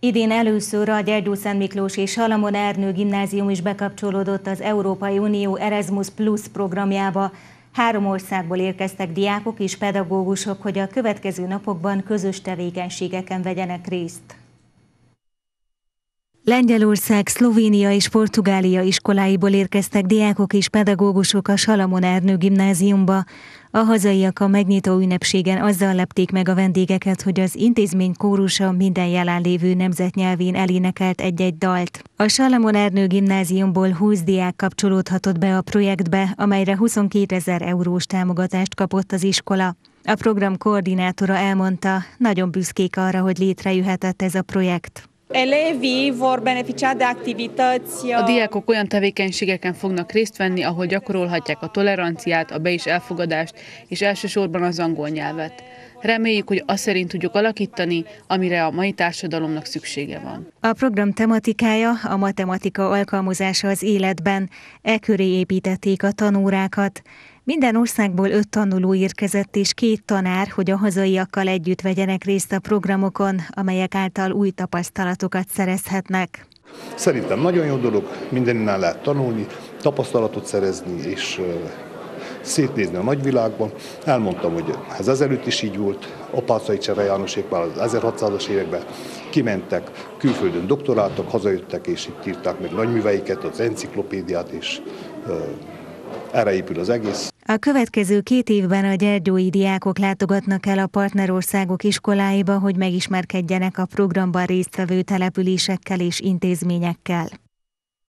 Idén először a Gyergyó Szent Miklós és Salamon Ernő gimnázium is bekapcsolódott az Európai Unió Erasmus Plus programjába. Három országból érkeztek diákok és pedagógusok, hogy a következő napokban közös tevékenységeken vegyenek részt. Lengyelország, Szlovénia és Portugália iskoláiból érkeztek diákok és pedagógusok a Salamon Ernő gimnáziumba. A hazaiak a megnyitó ünnepségen azzal lepték meg a vendégeket, hogy az intézmény kórusa minden jelenlévő nemzetnyelvén elénekelt egy-egy dalt. A Salamon Ernő gimnáziumból 20 diák kapcsolódhatott be a projektbe, amelyre 22 ezer eurós támogatást kapott az iskola. A program koordinátora elmondta, nagyon büszkék arra, hogy létrejöhetett ez a projekt. Elevii vor beneficia de activități... A diákok olyan tevékenységeken fognak részt venni, ahol gyakorolhatják a toleranciát, a be- és elfogadást, és elsősorban az angol nyelvet. Reméljük, hogy azt szerint tudjuk alakítani, amire a mai társadalomnak szüksége van. A program tematikája a matematika alkalmazása az életben. E köré építették a tanórákat. Minden országból öt tanuló érkezett és két tanár, hogy a hazaiakkal együtt vegyenek részt a programokon, amelyek által új tapasztalatokat szerezhetnek. Szerintem nagyon jó dolog, mindennel lehet tanulni, tapasztalatot szerezni, és szétnézni a nagyvilágban. Elmondtam, hogy ez ezelőtt is így volt, Apácai Csere Jánosék már az 1600-as években kimentek, külföldön doktoráltak, hazajöttek, és itt írták meg nagyműveiket, az enciklopédiát, és erre épül az egész. A következő két évben a gyergyói diákok látogatnak el a partnerországok iskoláiba, hogy megismerkedjenek a programban résztvevő településekkel és intézményekkel.